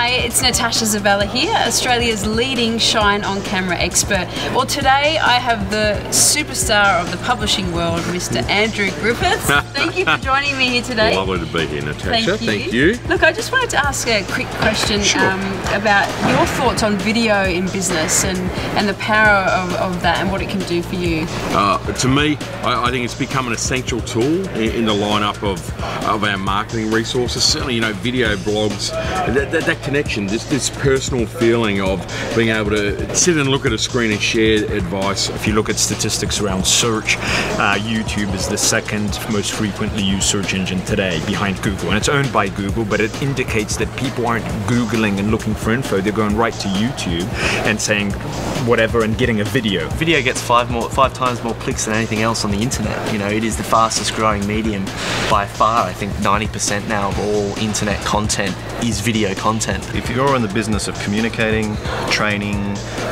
Hi, it's Natasha Zuvela here, Australia's leading shine on camera expert. Well, today I have the superstar of the publishing world, Mr. Andrew Griffiths. Thank you for joining me here today. Lovely to be here, Natasha. Thank you. Thank you. Look, I just wanted to ask a quick question Sure. um, about your thoughts on video in business and, and the power of, of that and what it can do for you. Uh, to me, I, I think it's become an essential tool in, in the lineup of, of our marketing resources. Certainly, you know, video blogs, that, that, that connection, this, this personal feeling of being able to sit and look at a screen and share advice. If you look at statistics around search, uh, YouTube is the second most frequently used search engine today behind Google. And it's owned by Google, but it indicates that people aren't Googling and looking for info. They're going right to YouTube and saying whatever and getting a video. Video gets five more, five times more clicks than anything else on the internet. You know, it is the fastest growing medium by far. I think 90% now of all internet content is video content. If you're in the business of communicating, training,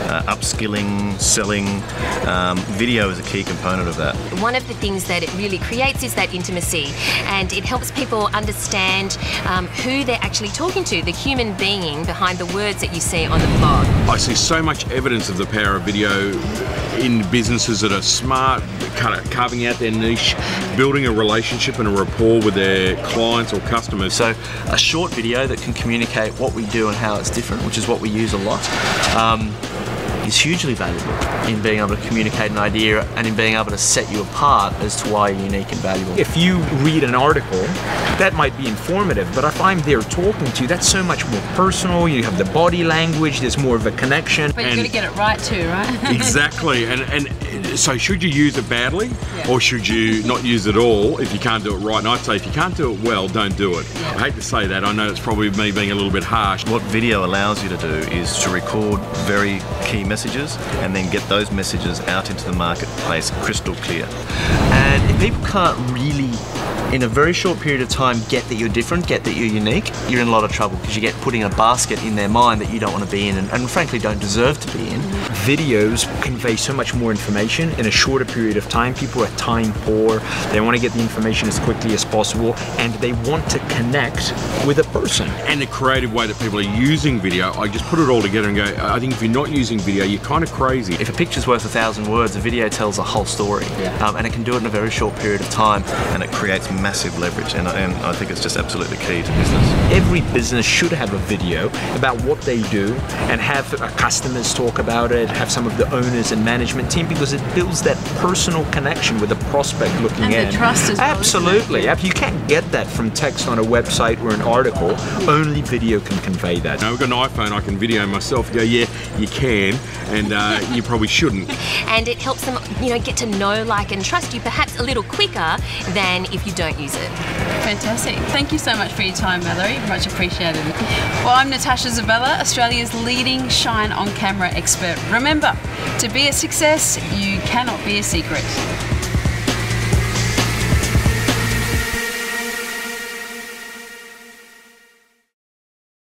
uh, upskilling, selling, um, video is a key component of that. One of the things that it really creates is that intimacy, and it helps people understand um, who they're actually talking to, the human being behind the words that you see on the blog. I see so much evidence of the power of video in businesses that are smart, kind of carving out their niche, building a relationship and a rapport with their clients or customers. So, a short video that can communicate what we do and how it's different, which is what we use a lot, um, is hugely valuable in being able to communicate an idea and in being able to set you apart as to why you're unique and valuable. If you read an article, that might be informative, but if I'm there talking to you, that's so much more personal. You have the body language, there's more of a connection. But you've got to get it right too, right? exactly and and so should you use it badly Yeah. or should you not use it at all if you can't do it right and i'd say if you can't do it well don't do it i hate to say that i know it's probably me being a little bit harsh What video allows you to do is to record very key messages and then get those messages out into the marketplace crystal clear. And if people can't really, in a very short period of time, get that you're different, get that you're unique, you're in a lot of trouble because you get put in a basket in their mind that you don't want to be in and, and frankly don't deserve to be in. Videos convey so much more information in a shorter period of time. People are time poor. They want to get the information as quickly as possible and they want to connect with a person. and the creative way that people are using video i just put it all together and go i think if you're not using video you're kind of crazy If a picture's worth a thousand words, a video tells a whole story. Um, and it can do it in a very short period of time. And it creates massive leverage, and, and I think it's just absolutely key to business. Every business should have a video about what they do and have uh, customers talk about it, have some of the owners and management team because it builds that personal connection with the prospect looking And the trust as well, isn't it? Absolutely. Ab- You can't get that from text on a website or an article. Only video can convey that. now we've got an iphone i can video myself go yeah you can and uh, you probably shouldn't And it helps them, you know, get to know, like, and trust you perhaps a little quicker than if you don't use it. Fantastic. Thank you so much for your time, Mallory. Much appreciated. Well, I'm Natasha Zuvela, Australia's leading shine on camera expert. Remember, to be a success, you cannot be a secret.